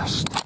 Да что?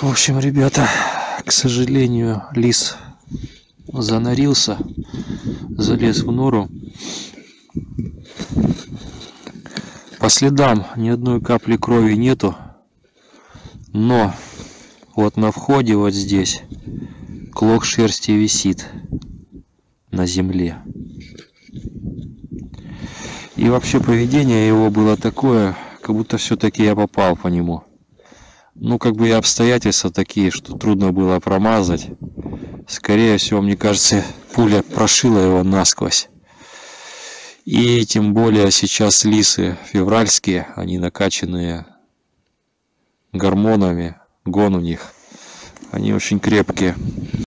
В общем, ребята, к сожалению, лис занарился, залез в нору. По следам ни одной капли крови нету, но вот на входе вот здесь клок шерсти висит на земле. И вообще поведение его было такое, как будто все-таки я попал по нему. Ну, как бы и обстоятельства такие, что трудно было промазать. Скорее всего, мне кажется, пуля прошила его насквозь. И тем более сейчас лисы февральские, они накачанные гормонами, гон у них. Они очень крепкие.